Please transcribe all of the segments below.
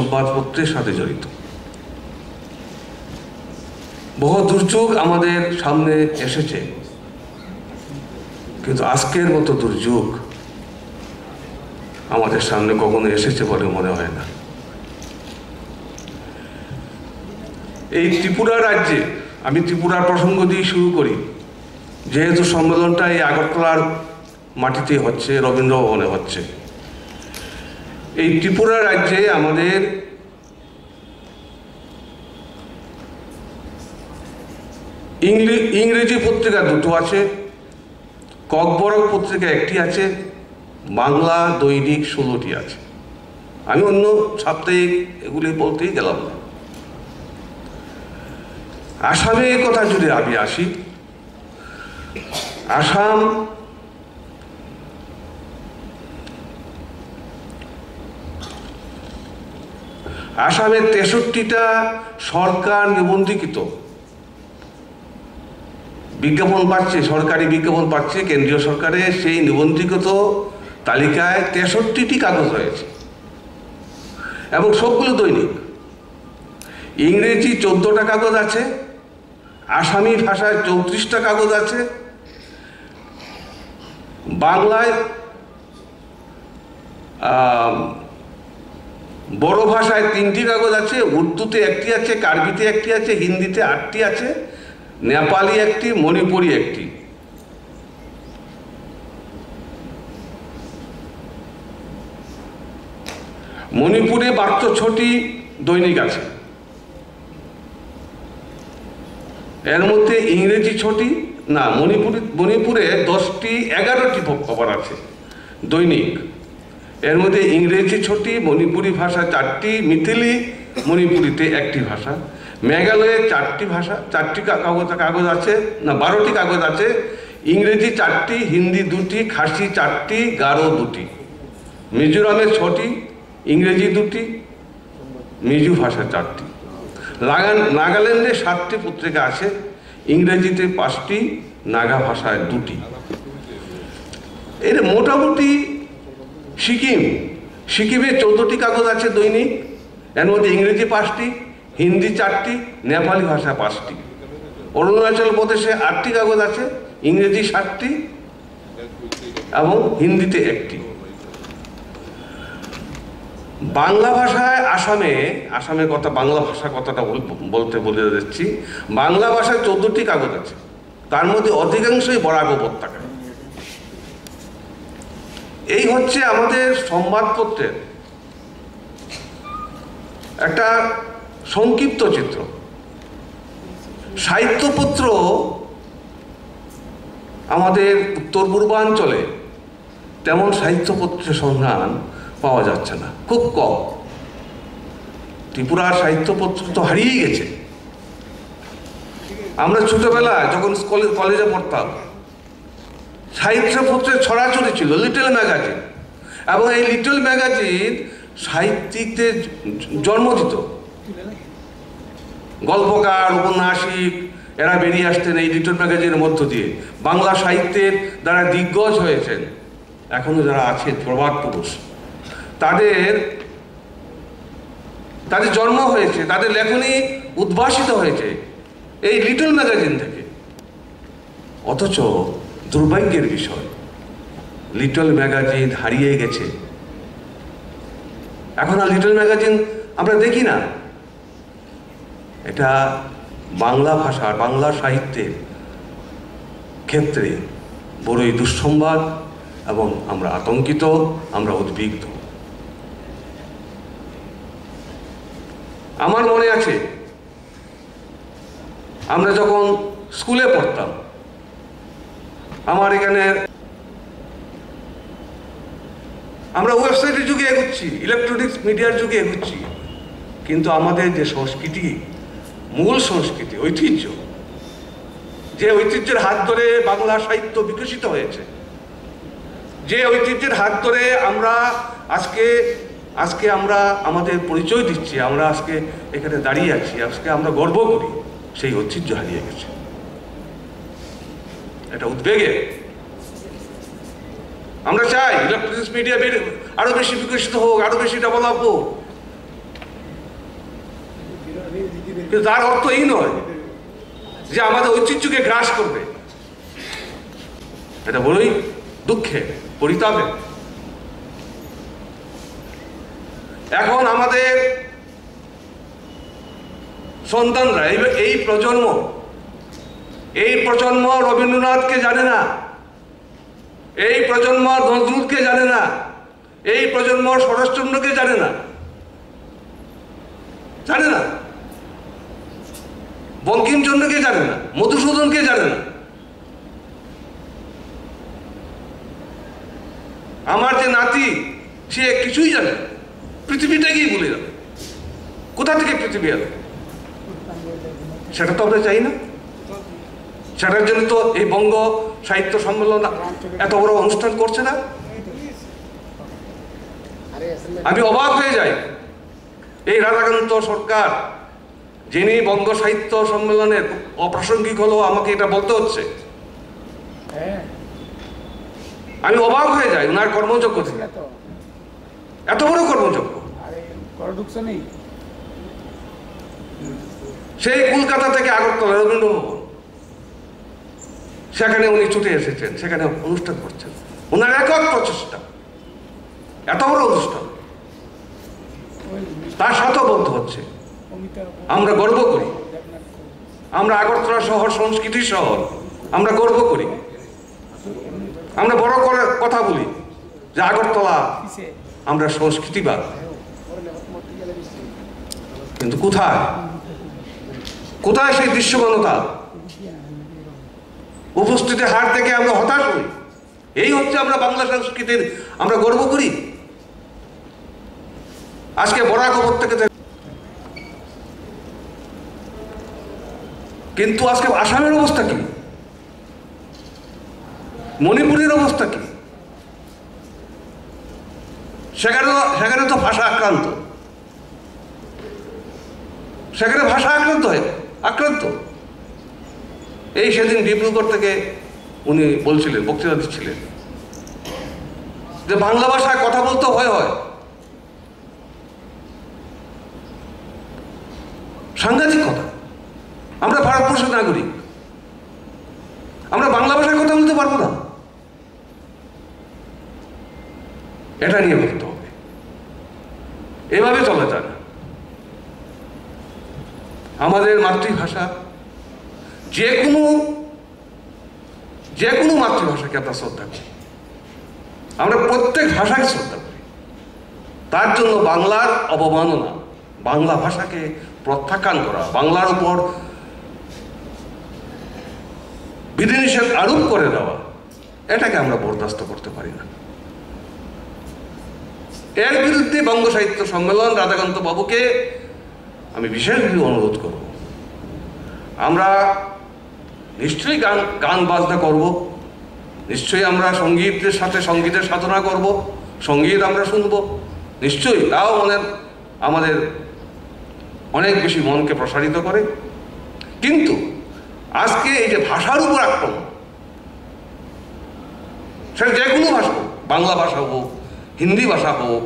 সংবাদপত্রের সাথে জড়িত। বহু দুর্যোগ আমাদের সামনে এসেছে, কিন্তু আজকের মতো দুর্যোগ আমাদের সামনে কখনো এসেছে বলে মনে হয় না। এই ত্রিপুরা রাজ্যে আমি ত্রিপুরার প্রসঙ্গ দিয়ে শুরু করি। যেহেতু সম্মেলনটা এই আগরতলার মাটিতে হচ্ছে রবীন্দ্র ভবনে হচ্ছে। এই ত্রিপুরা রাজ্যে আমাদের ইংরেজি পত্রিকা দুটো আছে, ককবরক পত্রিকা একটি আছে, বাংলা দৈনিক ষোলোটি আছে। আমি অন্য সাপ্তাহিক এগুলি বলতেই গেলাম না। আসামের কথা যদি আমি আসি, আসাম আসামের তেষট্টিটা সরকার নিবন্ধিত বিজ্ঞাপন পাচ্ছে, সরকারি বিজ্ঞাপন পাচ্ছে, কেন্দ্রীয় সরকারের সেই নিবন্ধিত তালিকায় তেষট্টিটি কাগজ রয়েছে। এবং সবগুলো দৈনিক। ইংরেজি চোদ্দোটা কাগজ আছে, আসামি ভাষায় চৌত্রিশটা কাগজ আছে, বাংলায় বড় ভাষায় তিনটি কাগজ আছে, উর্দুতে একটি আছে, কার্বিতে একটি আছে, হিন্দিতে আটটি আছে, নেপালি একটি, মণিপুরি একটি। মণিপুরে মাত্র ছটি দৈনিক আছে। এর মধ্যে ইংরেজি ছটি, না, মণিপুরি, মণিপুরে দশটি, এগারোটি খবর আছে, দৈনিক। এর মধ্যে ইংরেজি ছটি, মণিপুরি ভাষা চারটি, মিথিলি, মণিপুরিতে একটি ভাষা, মেঘালয়ে চারটি ভাষা, চারটি কাগজ কাগজ আছে, না, বারোটি কাগজ আছে, ইংরেজি চারটি, হিন্দি দুটি, খাসি চারটি, গারো দুটি। মিজোরামে ছটি, ইংরেজি দুটি, মিজু ভাষা চারটি। লাগান নাগাল্যান্ডে সাতটি পত্রিকা আছে, ইংরেজিতে পাঁচটি, নাগা ভাষায় দুটি। এর মোটামুটি সিকিম। সিকিমে চৌদ্দটি কাগজ আছে দৈনিক। এর মধ্যে ইংরেজি পাঁচটি, হিন্দি চারটি, নেপালি ভাষা পাঁচটি। অরুণাচল প্রদেশে আটটি কাগজ আছে, ইংরেজি সাতটি এবং হিন্দিতে একটি। বাংলা ভাষায় আসামে আসামে কথা, বাংলা ভাষা কথাটা বল- বলতে বলে যাচ্ছি বাংলা ভাষায় চোদ্দটি কাগজ আছে। তার মধ্যে অধিকাংশই বরাক উপত্যকা এই হচ্ছে আমাদের সংবাদপত্রের একটা সংক্ষিপ্ত চিত্র। সাহিত্যপত্র আমাদের উত্তর পূর্বাঞ্চলে তেমন সাহিত্যপত্রের সন্ধান পাওয়া যাচ্ছে না, খুব কম। ত্রিপুরার সাহিত্যপত্র তো হারিয়েই গেছে। আমরা ছোটবেলায় যখন কলেজে পড়তাম সাহিত্যপত্রের ছড়াছড়ি ছিল লিটল ম্যাগাজিন এবং এই লিটল ম্যাগাজিন সাহিত্যিকদের জন্ম দিত। গল্পকার, উপন্যাসিক, এরা বেরিয়ে আসতেন এই লিটল ম্যাগাজিনের মধ্য দিয়ে। বাংলা সাহিত্যের দ্বারা দিগ্গজ হয়েছেন। এখনও যারা আছেন প্রবাদ পুরুষ, তাদের তাদের জন্ম হয়েছে, তাদের লেখনী উদ্ভাসিত হয়েছে এই লিটল ম্যাগাজিন থেকে। অথচ দুর্ভাগ্যের বিষয়। লিটল ম্যাগাজিন হারিয়ে গেছে। এখন আর লিটল ম্যাগাজিন আমরা দেখি না। এটা বাংলা ভাষার বাংলা সাহিত্যের ক্ষেত্রে বড়ই দুঃসংবাদ এবং আমরা আতঙ্কিত, আমরা উদ্বিগ্ন। আমার মনে আছে, আমরা যখন স্কুলে পড়তাম আমার এখানে আমরা ওয়েবসাইটের যুগে এগোচ্ছি ইলেকট্রনিক্স মিডিয়ার যুগে এগোচ্ছি। কিন্তু আমাদের যে সংস্কৃতি, মূল সংস্কৃতি, ঐতিহ্য, যে ঐতিহ্যের হাত ধরে বাংলা সাহিত্য বিকশিত হয়েছে, যে ঐতিহ্যের হাত ধরে আমরা আজকে আজকে আমরা আমাদের পরিচয় দিচ্ছি, আমরা আজকে এখানে দাঁড়িয়ে আছি, আজকে আমরা গর্ব করি, সেই ঐতিহ্য হারিয়ে গেছে। এটা উদ্বেগে। আমরা চাই ইলেকট্রনিক্স মিডিয়া আরও বেশি বিকশিত হোক, আরও বেশি ডেভেলপ হোক। কিন্তু তার অর্থ এই নয় যে আমাদের ঐতিহ্যকে গ্রাস করবে। এটা বড়ই দুঃখে, পরিতাপে। এখন আমাদের সন্তানরা এই প্রজন্ম এই প্রজন্ম রবীন্দ্রনাথকে জানে না। এই প্রজন্ম নজরুলকে জানে না। এই প্রজন্ম শরৎচন্দ্রকে জানে না। জানে না। বঙ্কিমচন্দ্রকে জানে না। মধুসূদনকে জানে না। আমার যে নাতি, সে কিছুই জানে। পৃথিবীটাকেই ভুলে যাবে। কোথা থেকে পৃথিবী এলো? সেটা তো আমরা চাই না। সেটার জন্য তো এই বঙ্গ সাহিত্য সম্মেলন এত বড় অনুষ্ঠান করছে না? আমি অবাক হয়ে যাই। এই রাধাকান্ত সরকার, যিনি বঙ্গ সাহিত্য সম্মেলনের অপ্রাসঙ্গিক হলেও আমাকে এটা বলতে হচ্ছে। আমি অবাক হয়ে যাই ওনার কর্মযোগ্য থেকে এত বড় কর্মযোগ্য। সেই কলকাতা থেকে আগরতলা রবীন্দ্র ভবন সেখানে উনি ছুটে এসেছেন, সেখানে অনুষ্ঠান করছেন। ওনার একক প্রচেষ্টা। এত বড় অনুষ্ঠান। তার সাথেও বদ্ধ হচ্ছে। আমরা গর্ব করি। আমরা আগরতলা শহর, সংস্কৃতি শহর, আমরা গর্ব করি। আমরা বড় করে কথা বলি যে আগরতলা আমরা সংস্কৃতিবাদ। কিন্তু কোথায়? কোথায় সেই দৃশ্যমানতা? উপস্থিতি হার থেকে আমরা হতাশ হই। এই হচ্ছে আমরা বাংলা সংস্কৃতির আমরা গর্ব করি। আজকে বরাক থেকে কিন্তু আজকে আসামের অবস্থা কি? মণিপুরের অবস্থা কি? সেখানে সেখানে তো ভাষা আক্রান্ত। সেখানে ভাষা আক্রান্ত হয় আক্রান্ত। এই সেদিন ডিব্রুগড় থেকে উনি বলছিলেন, বক্তৃতা দিচ্ছিলেন যে বাংলা ভাষায় কথা বলতে ভয় হয়। সাংঘাতিক কথা। আমরা ভারতবর্ষের নাগরিক। আমরা বাংলা ভাষায় কথা বলতে পারব না। এটা নিয়ে ভাবতে হবে। এভাবে চলে যায়। না আমাদের মাতৃভাষা যে কোনো যে কোনো মাতৃভাষাকে আমরা শ্রদ্ধা করি। আমরা প্রত্যেক ভাষাকে শ্রদ্ধা করি। তার জন্য বাংলার অবমাননা, বাংলা ভাষাকে প্রত্যাখ্যান করা, বাংলার উপর বিধিনিষেধ আরোপ করে দেওয়া, এটাকে আমরা বরদাস্ত করতে পারি না। এর বিরুদ্ধে বঙ্গ সাহিত্য সম্মেলন রাধাকান্ত বাবুকে আমি বিশেষভাবে অনুরোধ করব। আমরা নিশ্চয়ই গান গান বাজনা করব। নিশ্চয়ই আমরা সঙ্গীতের সাথে সঙ্গীতের সাধনা করব। সংগীত আমরা শুনব। নিশ্চয়ই তাও মনের আমাদের অনেক বেশি মনকে প্রসারিত করে। কিন্তু আজকে এই যে ভাষার উপর আক্রমণ, সেটা যে কোনো ভাষা বাংলা ভাষা হোক, হিন্দি ভাষা হোক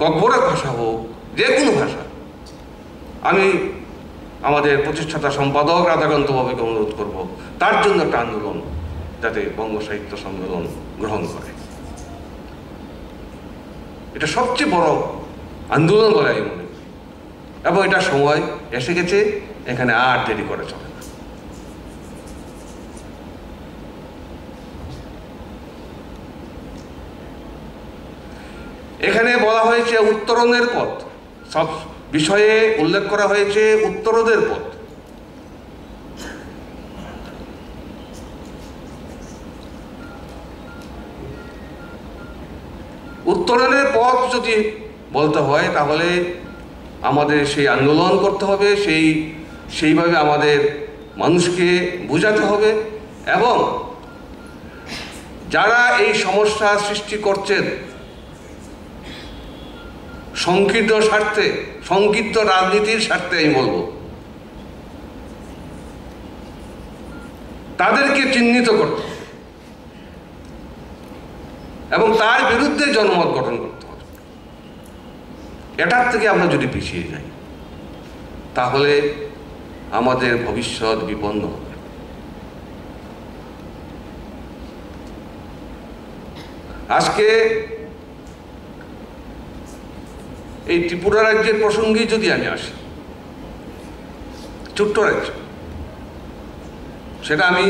ককবরক ভাষা হোক, যে কোনো ভাষা। আমি আমাদের প্রতিষ্ঠাতা সম্পাদক রাধাকান্ত বাবুকে অনুরোধ করব। তার জন্য একটা আন্দোলন, যাতে বঙ্গ সাহিত্য সম্মেলন গ্রহণ করে। এটা সবচেয়ে বড় আন্দোলন বলে আমি মনে করি। এবং এটা সময় এসে গেছে, এখানে আর দেরি করে চলে না। এখানে বলা হয়েছে উত্তরণের পথ। সব বিষয়ে উল্লেখ করা হয়েছে উত্তরদের পথ। উত্তরণের পথ যদি বলতে হয়, তাহলে আমাদের সেই আন্দোলন করতে হবে, সেই, সেইভাবে আমাদের মানুষকে বোঝাতে হবে এবং যারা এই সমস্যা সৃষ্টি করছেন, সংকীর্ণ স্বার্থে সংকীর্ণ রাজনীতির স্বার্থে আমি বলব। তাদেরকে চিহ্নিত করতে এবং তার বিরুদ্ধে জনমত গঠন করতে হবে। এটার থেকে আমরা যদি পিছিয়ে যাই, তাহলে আমাদের ভবিষ্যৎ বিপন্ন হবে। আজকে এই ত্রিপুরা রাজ্যের প্রসঙ্গে যদি আমি আসি, ছোট্ট রাজ্য, সেটা আমি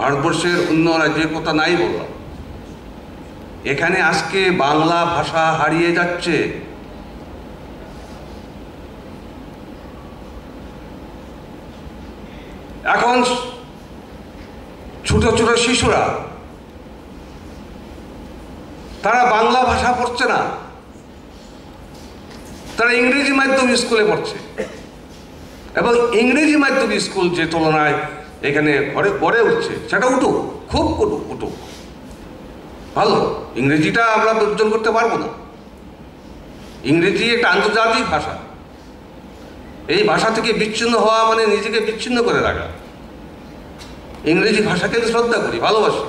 ভারতবর্ষের অন্য রাজ্যের কথা নাই বললাম। এখানে আজকে বাংলা ভাষা হারিয়ে যাচ্ছে। এখন ছোট ছোট শিশুরা, তারা বাংলা ভাষা পড়ছে না। তারা ইংরেজি মাধ্যম স্কুলে পড়ছে। এবং ইংরেজি মাধ্যম স্কুল যে তুলনায় এখানে ঘরে গড়ে উঠছে, সেটা উঠুক খুব উঠুক উঠুক ভালো, ইংরেজিটা আমরা অর্জন করতে পারব না। ইংরেজি একটা আন্তর্জাতিক ভাষা। এই ভাষা থেকে বিচ্ছিন্ন হওয়া মানে নিজেকে বিচ্ছিন্ন করে রাখা। ইংরেজি ভাষাকে শ্রদ্ধা করি, ভালোবাসি।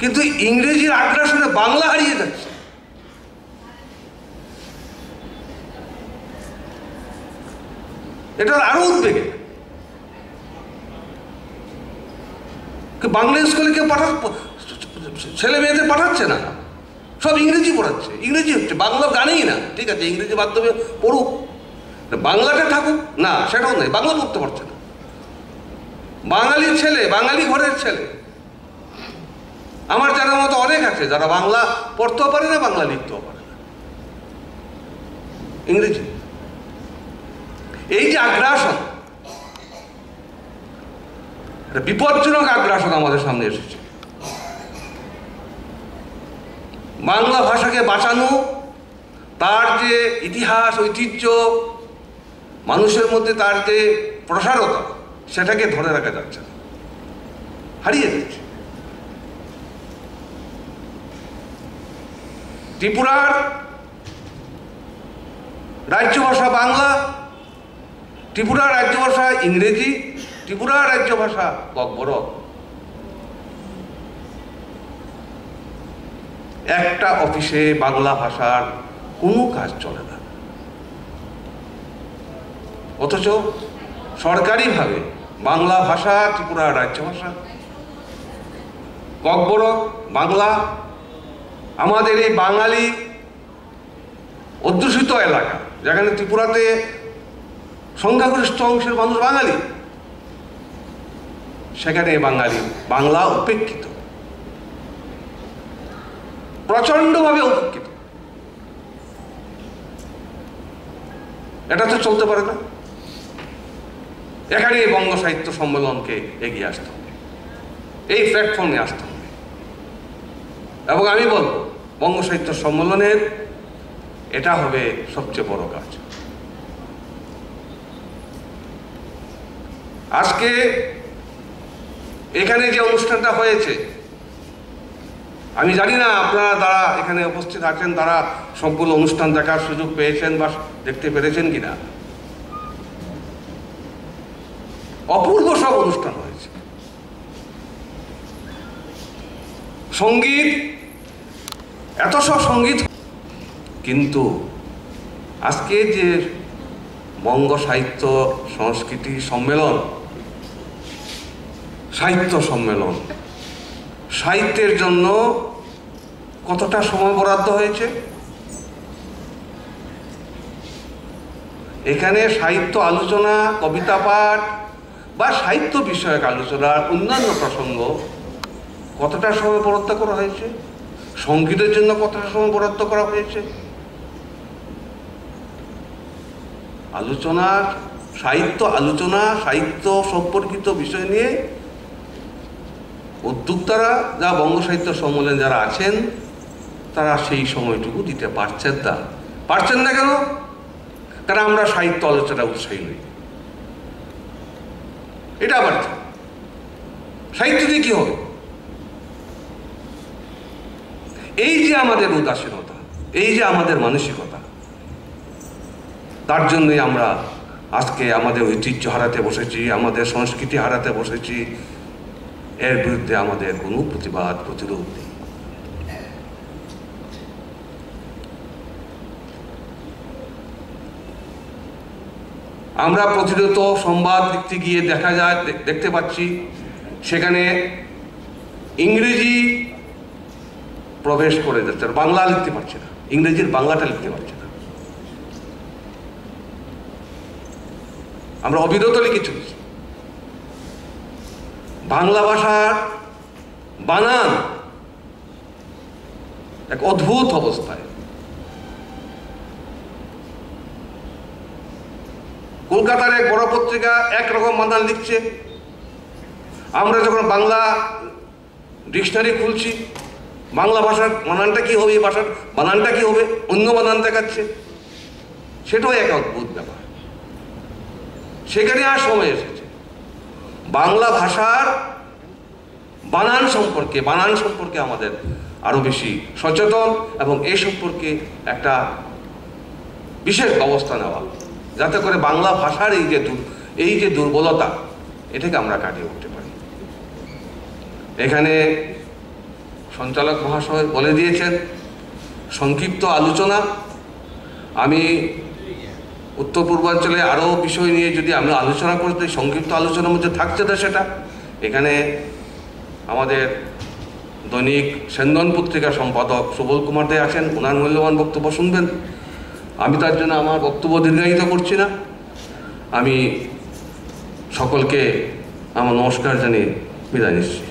কিন্তু ইংরেজির আগ্রাসনে বাংলা হারিয়ে যাচ্ছে। এটা আরও উদ্বেগে। বাংলা স্কুলে কেউ পাঠা ছেলে মেয়েদের পাঠাচ্ছে না। সব ইংরেজি পড়াচ্ছে। ইংরেজি হচ্ছে, বাংলা জানেই না। ঠিক আছে, ইংরেজি মাধ্যমে পড়ুক। বাংলাটা থাকুক, না, সেটাও নেই বাংলা পড়তে পারছে না। বাঙালির ছেলে, বাঙালি ঘরের ছেলে। আমার জানার মতো অনেক আছে যারা বাংলা পড়তেও পারে না, বাংলা লিখতেও পারে না। ইংরেজি। এই যে আগ্রাসন বিপজ্জনক আগ্রাসন আমাদের সামনে এসেছে। বাংলা ভাষাকে বাঁচানো, তার যে ইতিহাস, ঐতিহ্য, মানুষের মধ্যে তার যে প্রসারতা, সেটাকে ধরে রাখা যাচ্ছে না। হারিয়ে যাচ্ছে। ত্রিপুরার রাজ্য ভাষা বাংলা ত্রিপুরার রাজ্য ভাষা ইংরেজি ত্রিপুরার রাজ্য ভাষা বকবর একটা অফিসে বাংলা ভাষার কোনো কাজ চলে না। অথচ সরকারিভাবে বাংলা ভাষা, ত্রিপুরা রাজ্য ভাষা ককবর বাংলা, আমাদের এই বাঙালি অধ্যুষিত এলাকা, যেখানে ত্রিপুরাতে সংখ্যাগরিষ্ঠ অংশের মানুষ বাঙালি। সেখানে বাঙালি, বাংলা উপেক্ষিত। প্রচন্ডভাবে উপেক্ষিত। এটা তো চলতে পারে না। এখানে বঙ্গ সাহিত্য সম্মেলনকে এগিয়ে আসতে হবে। এই প্ল্যাটফর্মে আসতে হবে। এবং আমি বলব, বঙ্গ সাহিত্য সম্মেলনের এটা হবে সবচেয়ে বড় কাজ। আজকে এখানে যে অনুষ্ঠানটা হয়েছে, আমি জানি না আপনারা দ্বারা এখানে উপস্থিত আছেন তারা সবগুলো অনুষ্ঠান দেখার সুযোগ পেয়েছেন বা দেখতে পেরেছেন কিনা। অপূর্ব সব অনুষ্ঠান হয়েছে। সংগীত, এত সব সংগীত, কিন্তু আজকে যে বঙ্গ সাহিত্য সংস্কৃতি সম্মেলন সাহিত্য সম্মেলন। সাহিত্যের জন্য কতটা সময় বরাদ্দ হয়েছে? এখানে সাহিত্য আলোচনা, কবিতা পাঠ বা সাহিত্য বিষয়ক আলোচনার অন্যান্য প্রসঙ্গ কতটা সময় বরাদ্দ করা হয়েছে? সঙ্গীতের জন্য কতটা সময় বরাদ্দ করা হয়েছে? আলোচনার, সাহিত্য আলোচনা, সাহিত্য সম্পর্কিত বিষয় নিয়ে উদ্যোক্তারা যা বঙ্গ সাহিত্য সম্মেলনে যারা আছেন, তারা সেই সময়টুকু দিতে পারছেন না। পারছেন না কেন? কারণ আমরা সাহিত্য আলোচনা উৎসাহী নই। এটা আবার সাহিত্য দিয়ে কি হবে? এই যে আমাদের উদাসীনতা, এই যে আমাদের মানসিকতা, তার জন্যই আমরা আজকে আমাদের ঐতিহ্য হারাতে বসেছি, আমাদের সংস্কৃতি হারাতে বসেছি এর বিরুদ্ধে আমাদের কোনো প্রতিবাদ, প্রতিরোধ নেই। আমরা প্রতিনিয়ত সংবাদ লিখতে গিয়ে দেখা যায় দেখতে পাচ্ছি, সেখানে ইংরেজি প্রবেশ করে যাচ্ছে বাংলা লিখতে পারছে না। ইংরেজির বাংলাটা লিখতে পারছে না। আমরা অবিরত লিখে চলছি বাংলা ভাষার বানান। এক অদ্ভুত অবস্থায়। কলকাতার এক বড় পত্রিকা একরকম বানান লিখছে। আমরা যখন বাংলা ডিকশনারি খুলছি, বাংলা ভাষার বানানটা কি হবে? এই ভাষার বানানটা কি হবে? অন্য বানান দেখাচ্ছে। সেটাও এক অদ্ভুত ব্যাপার। সেখানে আর সময় বাংলা ভাষার বানান সম্পর্কে বানান সম্পর্কে আমাদের আরও বেশি সচেতন এবং এই সম্পর্কে একটা বিশেষ ব্যবস্থা নেওয়া। যাতে করে বাংলা ভাষার এই যে এই যে দুর্বলতা, এটাকে আমরা কাটিয়ে উঠতে পারি। এখানে সঞ্চালক মহাশয় বলে দিয়েছেন, সংক্ষিপ্ত আলোচনা। আমি উত্তর পূর্বাঞ্চলে আরও বিষয় নিয়ে যদি আমি আলোচনা করতে সংক্ষিপ্ত আলোচনার মধ্যে থাকছে তো সেটা, এখানে আমাদের দৈনিক সেন্দন পত্রিকা সম্পাদক সুবল কুমার দে আছেন ওনার মূল্যবান বক্তব্য শুনবেন। আমি তার জন্য আমার বক্তব্য দীর্ঘায়িত করছি না। আমি সকলকে আমার নমস্কার জানিয়ে বিদায় নিচ্ছি।